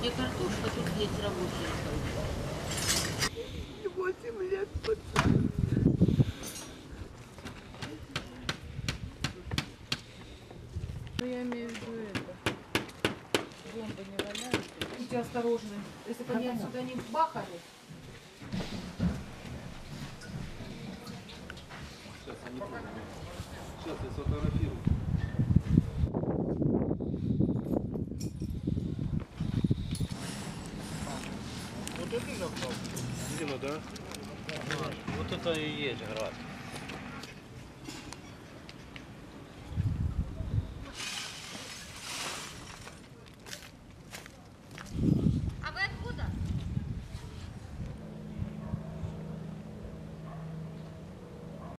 Где картошка, тут есть рабочие. Восемь лет пацан. Ну, я имею в виду это. Бомбы не валяются. Будьте осторожны. Если бы они отсюда не бахали. Сейчас я не помню. Сейчас я сфотографирую. Вот это и есть град.